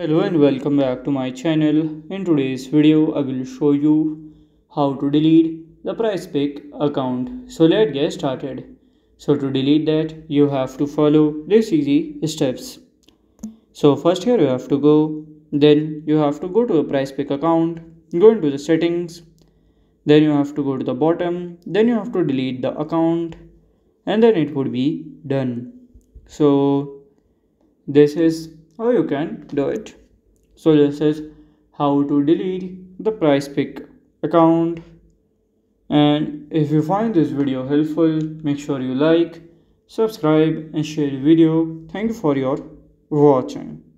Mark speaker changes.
Speaker 1: Hello and welcome back to my channel. In today's video I will show you how to delete the PrizePick account. So let's get started. So to delete that you have to follow these easy steps. So first here you have to go then you have to go to a PrizePick account go into the settings then you have to go to the bottom then you have to delete the account and then it would be done so this is how you can do it? So this is how to delete the PrizePick account. And if you find this video helpful make sure you like subscribe and share the video. Thank you for your watching